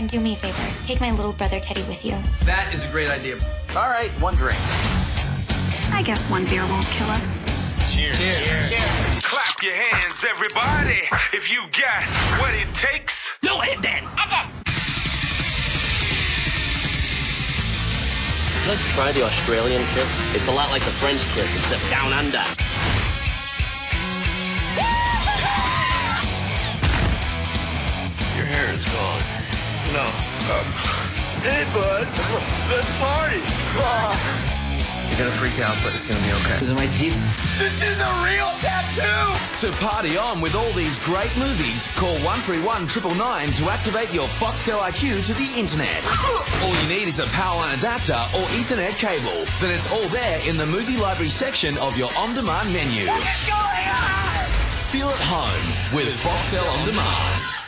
and do me a favor. Take my little brother Teddy with you. That is a great idea. All right, one drink. I guess one beer won't kill us. Cheers. Cheers. Clap your hands, everybody, if you got what it takes. No, and then. Let's try the Australian kiss. It's a lot like the French kiss, except down under. Hey, bud. Let's party. You're gonna freak out, but it's gonna be okay. Is it my teeth? This is a real tattoo. To party on with all these great movies, call 131 999 to activate your Foxtel IQ to the internet. All you need is a power line adapter or Ethernet cable. Then it's all there in the movie library section of your on-demand menu. What's going on? Feel at home with Foxtel On Demand.